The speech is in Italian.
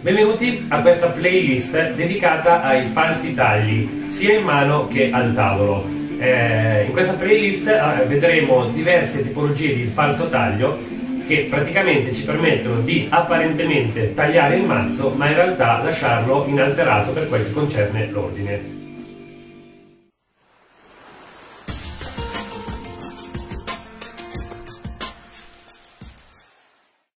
Benvenuti a questa playlist dedicata ai falsi tagli, sia in mano che al tavolo. Eh, in questa playlist eh, vedremo diverse tipologie di falso taglio che praticamente ci permettono di apparentemente tagliare il mazzo ma in realtà lasciarlo inalterato per quel che concerne l'ordine.